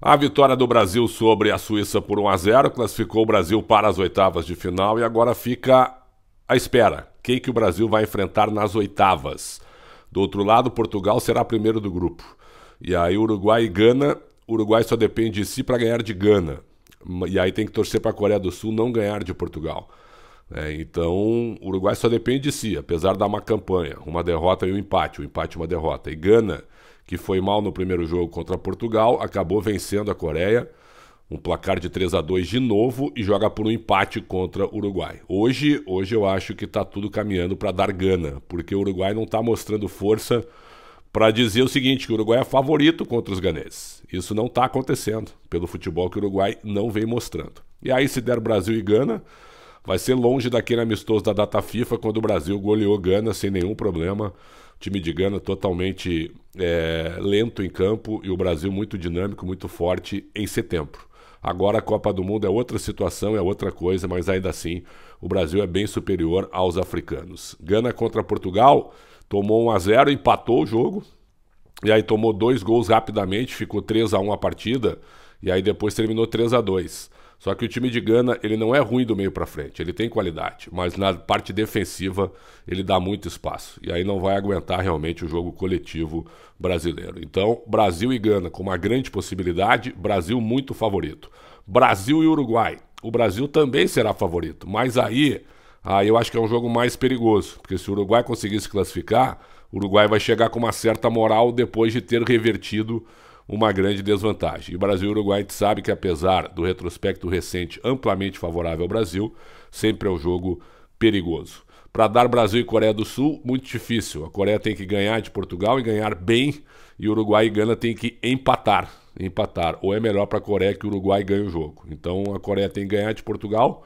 A vitória do Brasil sobre a Suíça por 1 a 0 classificou o Brasil para as oitavas de final e agora fica à espera. Quem que o Brasil vai enfrentar nas oitavas? Do outro lado, Portugal será primeiro do grupo. E aí Uruguai e Gana, Uruguai só depende de si para ganhar de Gana. E aí tem que torcer para a Coreia do Sul não ganhar de Portugal. É, então, Uruguai só depende de si, apesar da má campanha, uma derrota e um empate, um empate e uma derrota. E Gana que foi mal no primeiro jogo contra Portugal, acabou vencendo a Coreia, um placar de 3 a 2 de novo e joga por um empate contra o Uruguai. Hoje, hoje eu acho que está tudo caminhando para dar gana, porque o Uruguai não está mostrando força para dizer o seguinte, que o Uruguai é favorito contra os ganeses. Isso não está acontecendo pelo futebol que o Uruguai não vem mostrando. E aí se der Brasil e Gana, vai ser longe daquele amistoso da data FIFA quando o Brasil goleou Gana sem nenhum problema time de Gana totalmente é, lento em campo e o Brasil muito dinâmico, muito forte em setembro. Agora a Copa do Mundo é outra situação, é outra coisa, mas ainda assim o Brasil é bem superior aos africanos. Gana contra Portugal tomou 1 a 0, empatou o jogo e aí tomou dois gols rapidamente, ficou 3 a 1 a partida e aí depois terminou 3 a 2. Só que o time de Gana, ele não é ruim do meio para frente, ele tem qualidade, mas na parte defensiva ele dá muito espaço. E aí não vai aguentar realmente o jogo coletivo brasileiro. Então, Brasil e Gana com uma grande possibilidade, Brasil muito favorito. Brasil e Uruguai. O Brasil também será favorito, mas aí, aí eu acho que é um jogo mais perigoso, porque se o Uruguai conseguir se classificar, o Uruguai vai chegar com uma certa moral depois de ter revertido uma grande desvantagem. E Brasil e Uruguai a gente sabe que apesar do retrospecto recente amplamente favorável ao Brasil, sempre é um jogo perigoso. Para dar Brasil e Coreia do Sul, muito difícil. A Coreia tem que ganhar de Portugal e ganhar bem, e Uruguai e Gana tem que empatar. Empatar. Ou é melhor para a Coreia que o Uruguai ganhe o jogo. Então a Coreia tem que ganhar de Portugal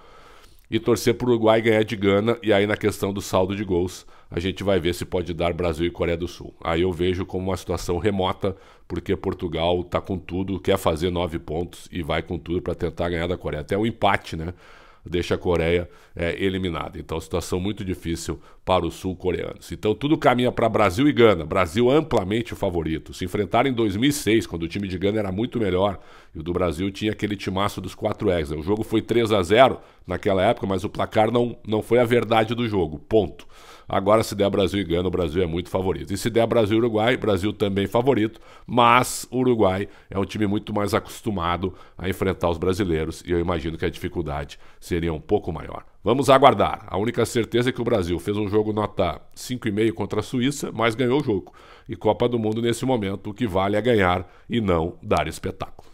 e torcer para o Uruguai ganhar de Gana. E aí, na questão do saldo de gols, a gente vai ver se pode dar Brasil e Coreia do Sul. Aí eu vejo como uma situação remota, porque Portugal está com tudo, quer fazer nove pontos e vai com tudo para tentar ganhar da Coreia. Até o empate, né? Deixa a Coreia é, eliminada. Então, situação muito difícil para os sul-coreanos. Então, tudo caminha para Brasil e Gana. Brasil amplamente favorito. Se enfrentaram em 2006, quando o time de Gana era muito melhor e o do Brasil tinha aquele timaço dos quatro ex. O jogo foi 3 a 0 naquela época, mas o placar não, não foi a verdade do jogo. Ponto. Agora, se der Brasil e Gana, o Brasil é muito favorito. E se der Brasil e Uruguai, Brasil também favorito, mas o Uruguai é um time muito mais acostumado a enfrentar os brasileiros e eu imagino que a dificuldade seria um pouco maior. Vamos aguardar. A única certeza é que o Brasil fez um jogo nota 5,5 contra a Suíça, mas ganhou o jogo. E Copa do Mundo, nesse momento, o que vale é ganhar e não dar espetáculo.